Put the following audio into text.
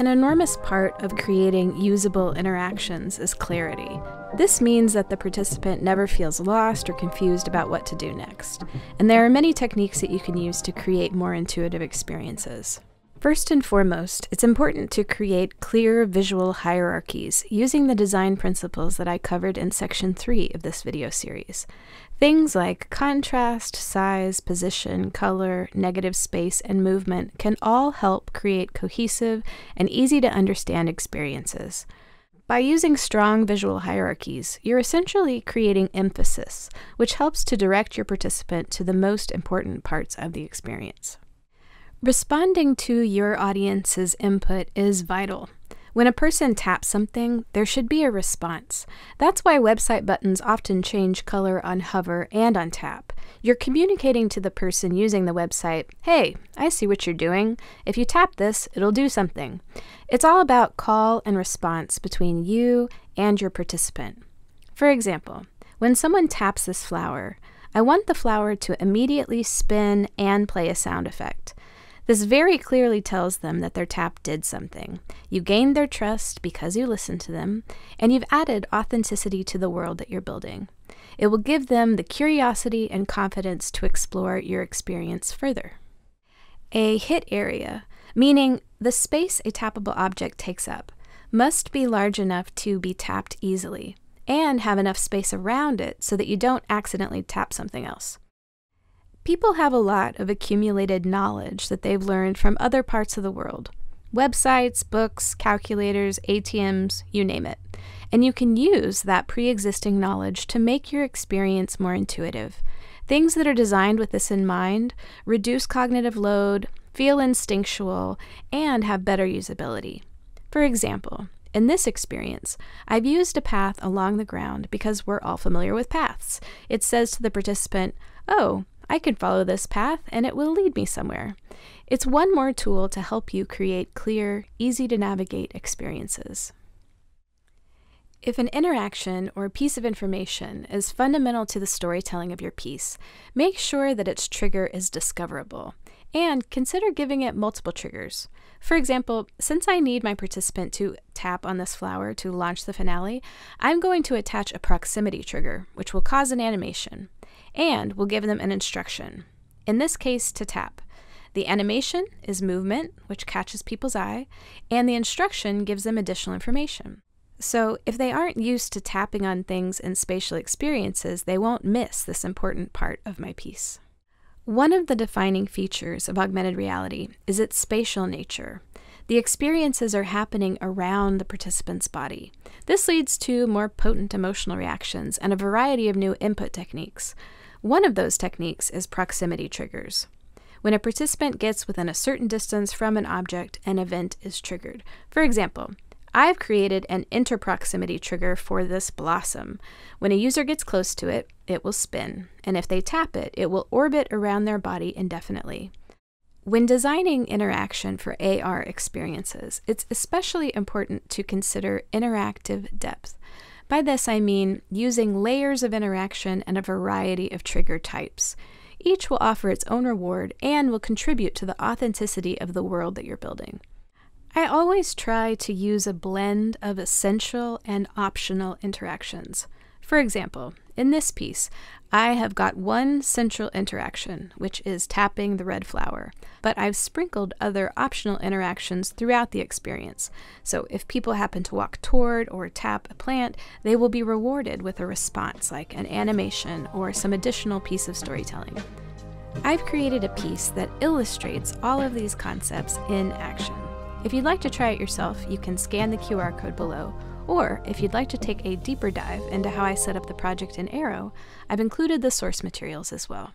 An enormous part of creating usable interactions is clarity. This means that the participant never feels lost or confused about what to do next. And there are many techniques that you can use to create more intuitive experiences. First and foremost, it's important to create clear visual hierarchies using the design principles that I covered in section 3 of this video series. Things like contrast, size, position, color, negative space, and movement can all help create cohesive and easy to understand experiences. By using strong visual hierarchies, you're essentially creating emphasis, which helps to direct your participant to the most important parts of the experience. Responding to your audience's input is vital. When a person taps something, there should be a response. That's why website buttons often change color on hover and on tap. You're communicating to the person using the website, hey, I see what you're doing. If you tap this, it'll do something. It's all about call and response between you and your participant. For example, when someone taps this flower, I want the flower to immediately spin and play a sound effect. This very clearly tells them that their tap did something. You gained their trust because you listened to them, and you've added authenticity to the world that you're building. It will give them the curiosity and confidence to explore your experience further. A hit area, meaning the space a tappable object takes up, must be large enough to be tapped easily and have enough space around it so that you don't accidentally tap something else. People have a lot of accumulated knowledge that they've learned from other parts of the world websites, books, calculators, ATMs, you name it. And you can use that pre existing knowledge to make your experience more intuitive. Things that are designed with this in mind reduce cognitive load, feel instinctual, and have better usability. For example, in this experience, I've used a path along the ground because we're all familiar with paths. It says to the participant, Oh, I can follow this path and it will lead me somewhere. It's one more tool to help you create clear, easy to navigate experiences. If an interaction or piece of information is fundamental to the storytelling of your piece, make sure that its trigger is discoverable and consider giving it multiple triggers. For example, since I need my participant to tap on this flower to launch the finale, I'm going to attach a proximity trigger, which will cause an animation and we'll give them an instruction, in this case to tap. The animation is movement, which catches people's eye, and the instruction gives them additional information. So, if they aren't used to tapping on things in spatial experiences, they won't miss this important part of my piece. One of the defining features of augmented reality is its spatial nature. The experiences are happening around the participant's body. This leads to more potent emotional reactions and a variety of new input techniques. One of those techniques is proximity triggers. When a participant gets within a certain distance from an object, an event is triggered. For example, I've created an enter proximity trigger for this blossom. When a user gets close to it, it will spin, and if they tap it, it will orbit around their body indefinitely. When designing interaction for AR experiences, it's especially important to consider interactive depth. By this, I mean using layers of interaction and a variety of trigger types. Each will offer its own reward and will contribute to the authenticity of the world that you're building. I always try to use a blend of essential and optional interactions. For example, in this piece, I have got one central interaction, which is tapping the red flower, but I've sprinkled other optional interactions throughout the experience. So if people happen to walk toward or tap a plant, they will be rewarded with a response like an animation or some additional piece of storytelling. I've created a piece that illustrates all of these concepts in action. If you'd like to try it yourself, you can scan the QR code below or if you'd like to take a deeper dive into how I set up the project in Aero, I've included the source materials as well.